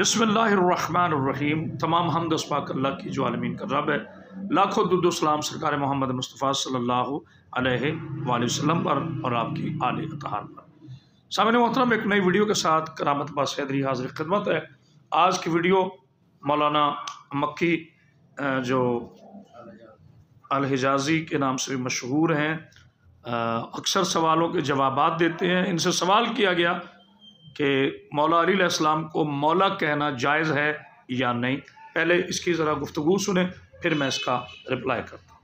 बिसमीम तमाम हमद उसपाक अल्लाह की जो आलमीन का रब है। लाखों दुदुसलाम सरकार मोहम्मद मुस्तफ़ा अलैहि वसल्लम पर और आपकी आल अतहार पर। सामने मोहतरम, एक नई वीडियो के साथ करामत बास हैदरी हाजिर खदमत है। आज की वीडियो मौलाना मक्की जो अलहिजाजी के नाम से मशहूर हैं अक्सर सवालों के जवाब देते हैं। इनसे सवाल किया गया कि मौला अलीम को मौला कहना जायज़ है या नहीं। पहले इसकी ज़रा गुफ्तु सुने, फिर मैं इसका रिप्लाई करता हूँ।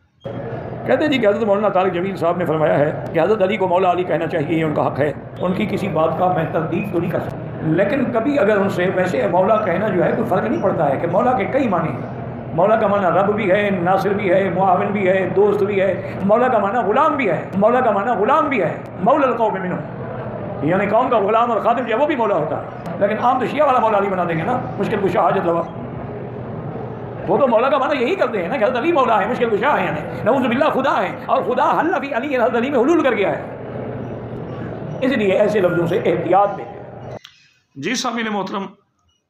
कहते जी कि हज़रत मौलाना तारिक जमील साहब ने फरमाया है कि हज़रत अली को मौला अली कहना चाहिए ये उनका हक़ है। उनकी किसी बात का मैं तब्दील तो नहीं कर सकता। लेकिन कभी अगर उनसे वैसे मौला कहना जो है, कोई फ़र्क नहीं पड़ता है कि मौला के कई माने मौला का माना रब भी है, नासिर भी है, मुआवन भी है, दोस्त भी है। मौला का माना गुलाम भी है। मौला का माना गुलाम भी है। मौल कौम मिनो यानी कौन का गुलाम और खादिम जो वो भी मौला होता है। लेकिन आम तो शिया वाला मौला अली बना देंगे ना, मुश्किल कुशा हाजत लवा वो तो मौला का माना यही करते हैं ना कि अली मौला है, मुश्किल कुशा है यानी। नवजुबिल्ला खुदा है, और खुदा हल्ला भी अली, हज़रत अली में हलूल कर गया है। इसलिए ऐसे लफ्ज़ों से एहतियात में जी सामिन मोहतरम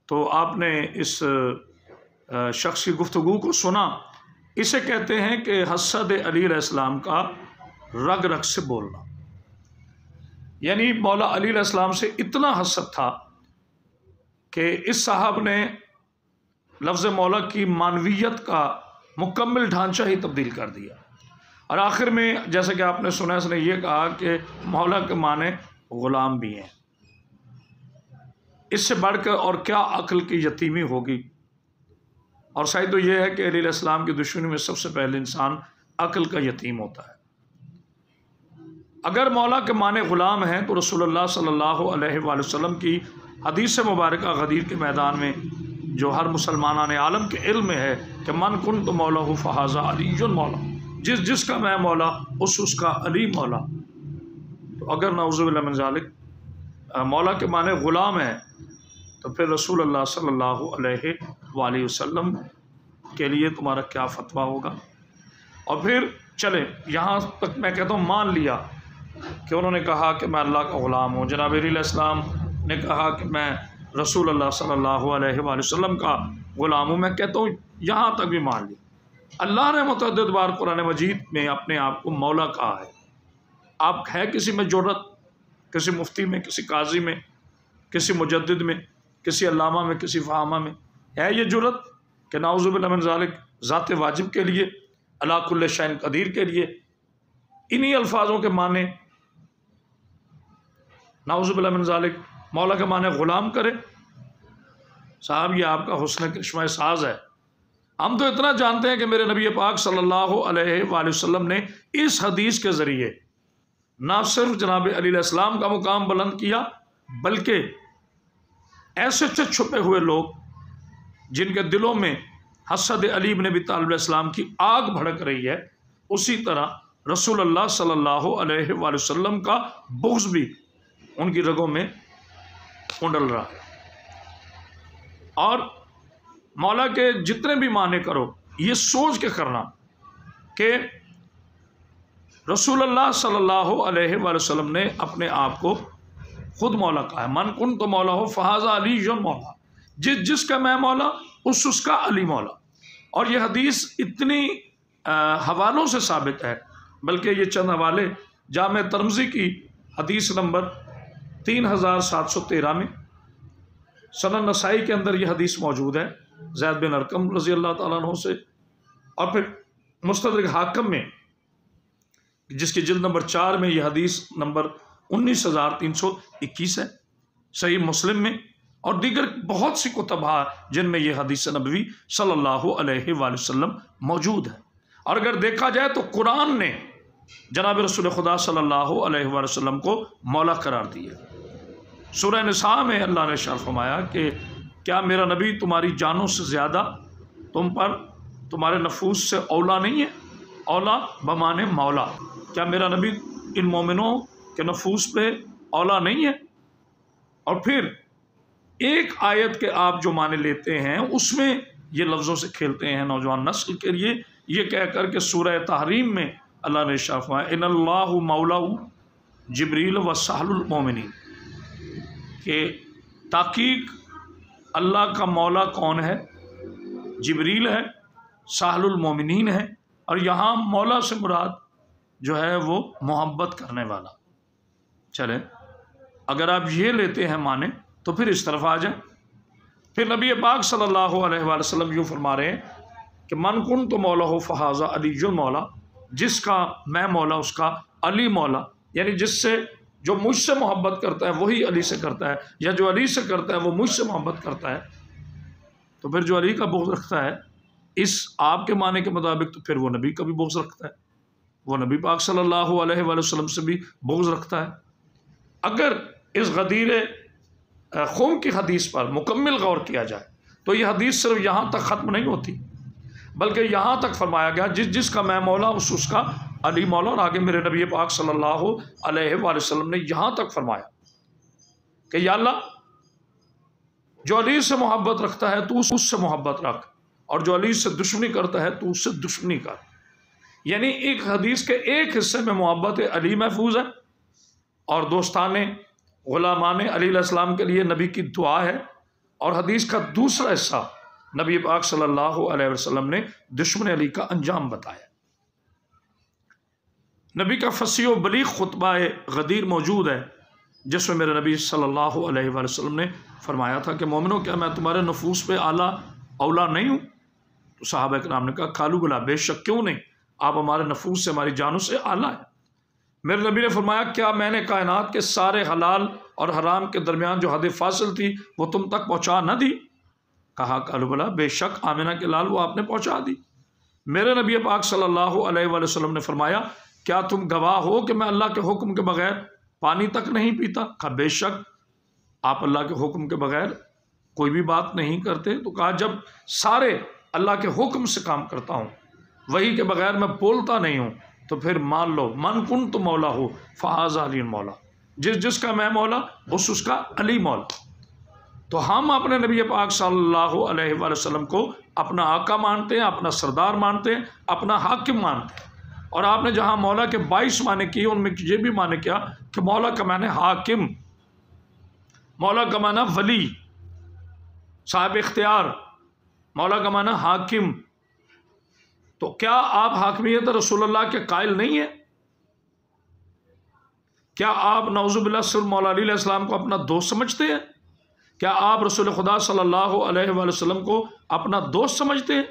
तो आपने इस शख्स की गुफ्तु को सुना। इसे कहते हैं कि हसद अली का रग रग से बोलना। यानी मौला अली इस्लाम से इतना हसद था कि इस साहब ने लफ्ज़ मौला की मानवीयत का मुकम्मल ढांचा ही तब्दील कर दिया। और आखिर में जैसे कि आपने सुना इसने ये कहा कि मौला के माने ग़ुलाम भी हैं। इससे बढ़कर और क्या अक्ल की यतीमी होगी? और शायद तो यह है कि अली की दुश्मनी में सबसे पहले इंसान अक्ल का यतीम होता है। अगर मौला के माने ग़ुलाम हैं तो रसूलुल्लाह सल्लल्लाहु अलैहि वसल्लम की हदीस मुबारक गदीर के मैदान में, जो हर मुसलमान आलम के इल्म में है, कि मन कुन तो मौला फ़हाजा अली मौला। जिस जिसका मैं मौला, उस उसका अली मौला। तो अगर नाउज़बिल्लिक मौला के माने ग़ुलाम है तो फिर रसूल अल्लाह सल्लल्लाहु अलैहि वसल्लम के लिए तुम्हारा क्या फतवा होगा? और फिर चले, यहाँ तक मैं कहता हूँ, मान लिया कि उन्होंने कहा कि मैं अल्लाह का ग़ुलाम हूँ। जनाब इस्लाम ने कहा कि मैं रसूल अल्लाह सल्लल्लाहु अलैहि वसल्लम का ग़ुलाम हूँ। मैं कहता हूँ, यहाँ तक भी मान ली अल्लाह ने मतद बार कुरान मजीद में अपने आप को मौला कहा है। आप है किसी में ज़रूरत, किसी मुफ्ती में, किसी काजी में, किसी मुजद में, किसी अलामा में, किसी फ़ामा में है ये ज़रूरत कि नाउज़ुबिल्लिक ज़ात वाजिब के लिए अलाकुल्ल शैन कदीर के लिए, इन्हीं अल्फाजों के माने नाउज़बिल्लिक मौला के माने ग़ुलाम करे। साहब, ये आपका हुसन कश्मा साज है। हम तो इतना जानते हैं कि मेरे नबी पाक सल्लल्लाहु अलैहि वसल्लम ने इस हदीस के ज़रिए ना सिर्फ़ जनाब अलीम का मुकाम बुलंद किया, बल्कि ऐसे अच्छे छुपे हुए लोग, जिनके दिलों में हसद अलीब ने भी तालब की आग भड़क रही है, उसी तरह रसूल अल्लाह सल्लल्लाहु अलैहि वसल्लम का बुग्ज़ भी उनकी रगों में उंडल रहा। है और मौला के जितने भी माने करो, ये सोच के करना कि रसूल सल्लल्लाहु अलैहि वसल्लम ने अपने आप को खुद मौला कहा है। मन कुन तो मौला हो, फहाजा अली जन मौला। जिस जिसका मैं मौला, उस, उसका अली मौला। और यह हदीस इतनी हवालों से साबित है, बल्कि ये चंद हवाले जाम तरमज़ी की हदीस नंबर तीन हज़ार सात सौ तेरह में सनन नसाई के अंदर यह हदीस मौजूद है, जैद बिन अरकम रज़ी अल्लाह तु से। और फिर मुस्तक हाकम में, जिसकी जिल्द नंबर चार में यह हदीस नंबर उन्नीस हज़ार तीन सौ इक्कीस है, सही मुस्लिम में, और दीगर बहुत सी कुतबा जिनमें यह हदीस नबवी सल्लल्लाहु मौजूद है। और अगर देखा जाए तो कुरान ने जनाब रसूल खुदा सल्लल्लाहु अलैहि वसल्लम को मौला करार दिया। सूर्य नसा में अल्लाह ने शर्फ फरमाया कि क्या मेरा नबी तुम्हारी जानों से ज़्यादा तुम पर तुम्हारे नफूस से औला नहीं है? औला बमाने मौला। क्या मेरा नबी इन मोमिनों के नफूस पे औला नहीं है? और फिर एक आयत के आप जो माने लेते हैं, उसमें ये लफ्ज़ों से खेलते हैं नौजवान नस्ल के लिए। ये कह कर के सूरह तहरीम में अल्लाह ने शाफा इन मौला जबरील व साहलमोमिन के ताकीक अल्लाह का मौला कौन है? जबरील है साहलुलमोमिन है, और यहाँ मौला से मुराद जो है वो मोहब्बत करने वाला। चले, अगर आप ये लेते हैं माने तो फिर इस तरफ़ आ जाए। फिर नबी पाक सल्लल्लाहु अलैहि वसल्लम यूँ फरमा रहे हैं कि, मन कुन तो मौला हो फहाजा अली जो मौला, जिसका मैं मौला, उसका अली मौला, यानी जिससे जो मुझसे मोहब्बत करता है, वही अली से करता है। या जो अली से करता है, वो मुझसे मोहब्बत करता है। तो फिर जो अली का बोझ रखता है, इस आपके माने के मुताबिक तो फिर वो नबी का भी बोझ रखता है। वो नबी पाक सल्लल्लाहु अलैहि वसल्लम से भी बोझ रखता है। अगर इस गदीर खूम की हदीस पर मुकम्मल गौर किया जाए तो ये हदीस सिर्फ़ यहाँ तक ख़त्म नहीं होती, बल्कि यहाँ तक फरमाया गया, जिस जिसका मैं मौला, उस उसका अली मौला और आगे मेरे नबी पाक सल्लल्लाहु अलैहि वसल्लम ने यहाँ तक फरमाया कि या अल्लाह, जो अली से मोहब्बत रखता है, तू उससे मोहब्बत रख, और जो अली से दुश्मनी करता है, तू उससे दुश्मनी कर। यानी एक हदीस के एक हिस्से में मोहब्बत अली महफूज है, और दोस्तान, ग़ुलामान अलीम के लिए नबी की दुआ है, और हदीस का दूसरा हिस्सा नबी पाक सल्लल्लाहु अलैहि वसल्लम ने दुश्मन अली का अंजाम बताया। नबी का फसी बली खुतबा गदीर मौजूद है, जिसमें मेरे नबी सल्लल्लाहु अलैहि वसल्लम ने फरमाया था कि, मोमिनो, क्या मैं तुम्हारे नफूस पे आला अवला नहीं हूँ? तो साहब के नाम ने कहा, खालू गुला बेशक क्यों नहीं? आप हमारे नफूस से, हमारी जानों से आला है। मेरे नबी ने फरमाया, क्या मैंने कायनात के सारे हलाल और हराम के दरमियान जो हद फासिल थी, वो तुम तक पहुँचा न दी? कहा कालूबला बेशक आमिना के लाल वो आपने पहुँचा दी। मेरे नबी पाक सल्लल्लाहु अलैहि वसल्लम ने फरमाया क्या तुम गवाह हो कि मैं अल्लाह के हुक्म के बगैर पानी तक नहीं पीता? कहा बेशक, आप अल्लाह के हुक्म के बगैर कोई भी बात नहीं करते। तो कहा, जब सारे अल्लाह के हुक्म से काम करता हूँ, वही के बगैर मैं बोलता नहीं हूँ तो फिर मान लो, मन कुन तो मौला हो, फ़ाज अली मौला। जिस जिसका मैं मौला, उस उसका अली मौला। तो हम अपने नबी पाक सल्लल्लाहु अलैहि वसल्लम को अपना आका मानते हैं, अपना सरदार मानते हैं, अपना हाकिम मानते हैं। और आपने जहाँ मौला के बाईस माने किए, उनमें ये भी माने किया कि मौला का माने हाकिम, मौला का माना वली, साहब इख्तियार, मौला का माना हाकिम। तो क्या आप हाकमियत रसूलुल्लाह के कायल नहीं है? क्या आप नवजुबिल्लाम को अपना दोस्त समझते हैं? क्या आप रसूल खुदा सल्लल्लाहु अलैहि वसल्लम को अपना दोस्त समझते हैं?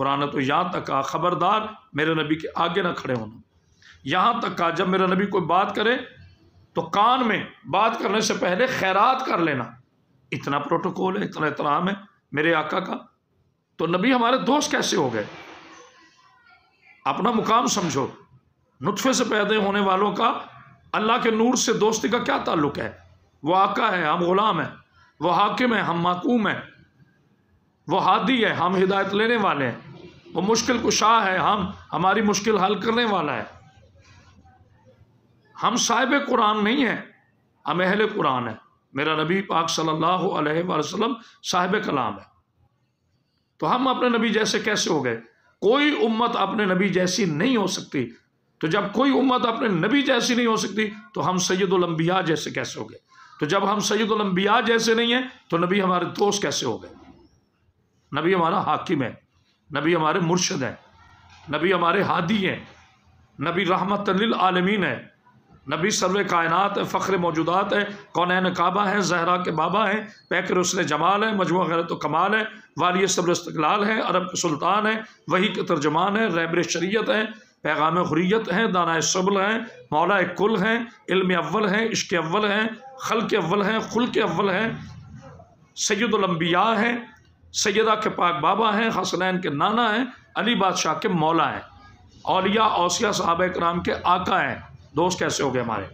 कुरान तो यहाँ तक कहा ख़बरदार मेरे नबी के आगे ना खड़े होना। यहाँ तक कहा जब मेरा नबी कोई बात करे तो कान में बात करने से पहले खैरात कर लेना। इतना प्रोटोकॉल है, इतना एहतराम है मेरे आका का। तो नबी हमारे दोस्त कैसे हो गए? अपना मुकाम समझो। नुतफ़े से पैदा होने वालों का, अल्लाह के नूर से दोस्ती का क्या ताल्लुक है? वो आका है, हम ग़ुलाम हैं। वो हाकिम है, हम माकूम हैं। वो हादी है, हम हिदायत लेने वाले हैं। वो मुश्किल कुशा है, हम, हमारी मुश्किल हल करने वाला है। हम साहिब कुरान नहीं हैं, हम अहल कुरान है। मेरा नबी पाक सल्लल्लाहु अलैहि वसल्लम साहिब कलाम है। तो हम अपने नबी जैसे कैसे हो गए? कोई उम्मत अपने नबी जैसी नहीं हो सकती। तो जब कोई उम्मत अपने नबी जैसी नहीं हो सकती तो हम सैदुलम्बिया जैसे कैसे हो गए? तो जब हम सैदुलम्बिया जैसे नहीं हैं तो नबी हमारे दोस्त कैसे हो गए? नबी हमारा हाकिम है। नबी हमारे मुर्शद हैं, नबी हमारे हादी हैं, नबी रहमत आलमीन है, नबी सर्व कायनात है, फ़ख्र मौजूदात है, कौन काबा है, जहरा के बाबा हैं, पैकर उसने जमाल है, मजमू गैरत तो कमाल है, वाली सब्र इस्तलाल है, अरब के सुल्तान है, वही के तर्जमान है रैबर शरीत है, पैगाम हुरीत हैं, दाना सबल हैं, मौला कुल हैं, इल्म अव्वल हैं, इश्क अव्वल हैं खल के अव्वल हैं खुल के अव्वल हैं सैदुलम्बिया हैं सैदा के पाक बाबा हैं, हसनैन के नाना हैं, अली बादशाह के मौला हैं। औलिया, औसिया साहब कराम के आका हैं। दोस्त कैसे हो गए हमारे?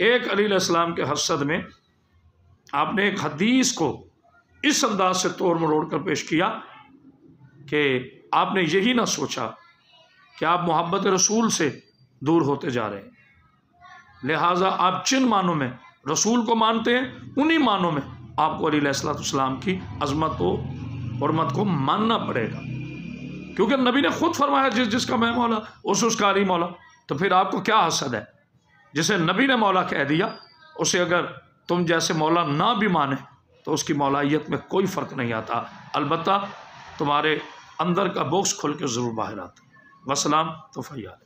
एक अली के हसद में आपने एक हदीस को इस अंदाज से तोड़ मरोड़ कर पेश किया कि आपने यही ना सोचा कि आप मोहब्बत रसूल से दूर होते जा रहे हैं। लिहाजा आप जिन मानों में रसूल को मानते हैं, उन्हीं मानों में आपको अलीसलाम की अजमत को हरमत को मानना पड़ेगा क्योंकि नबी ने खुद फरमाया जिस जिसका मैं मौला उस उसका अली मौला तो फिर आपको क्या हसद है जिसे नबी ने मौला कह दिया उसे अगर तुम जैसे मौला ना भी माने तो उसकी मौलाइत में कोई फ़र्क नहीं आता अलबत् तुम्हारे अंदर का बॉक्स खोल के ज़रूर बाहर आता वसलाम तो फ़ैयाल